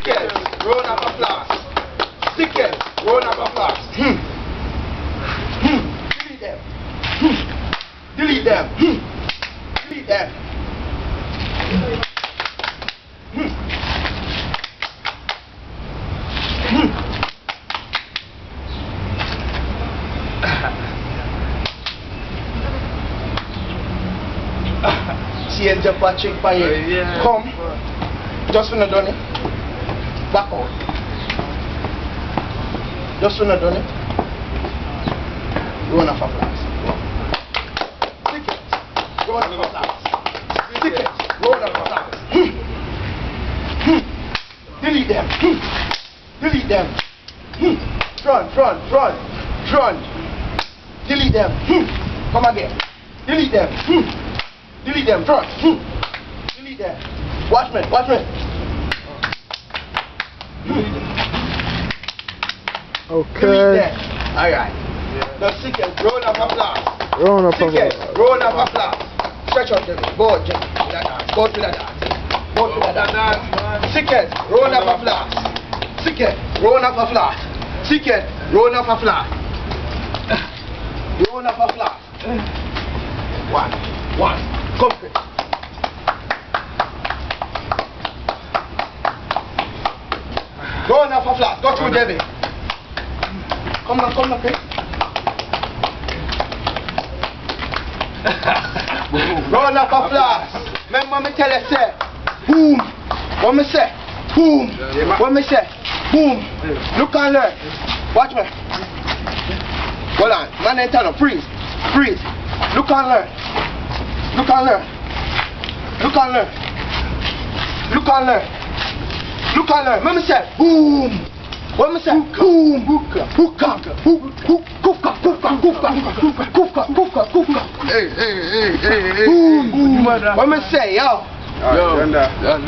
Stickers, round of applause. Stickers, round of applause. Hmm. Hmm. Delete them. Hmm. Delete them. Hmm. Delete them. Hmm. Hmm. Change up Patrick Payet. Yeah. Come. Just when I done it. Back out. Just I done it. Run off applause. Stick it. Run off applause. Stick it. Run off applause. Hmm. Hmm. Delete them. Hmm. Delete them. Hmm. Front, front, front, front. Delete them. Hmm. Come again. Delete them. Hmm. Delete them. Front. Hmm. Delete them. Watch me. Watch me. Okay. Alright. Yeah. Now seek it. Roll up applause. Roll up a Seek it. Roll up applause. Stretch out the board. Go to the dance. Go to the dance. Seek it. Roll up a flask. it. Roll up a flask. it. Roll up a flask. Roll up a flask. One. One. Come. là, toi tu me devais. Comme la, comme la paix. on n'a pas place. Même moi, je te. Boum. Moi, me sais. Boum. Moi, me sais. Boum. Look on there. Watch me. Hold on. Man, internal. Freeze. Freeze. Look on there. Look on there. Look on there. Look on there. color, mamacet, boom. Mamacet, boom. Hookah, hookah, hookah, hookah, hookah, hookah, hookah, hookah. Hey, hey, hey, hey, hey. Boom, boom. Mamacet, yo. Yo.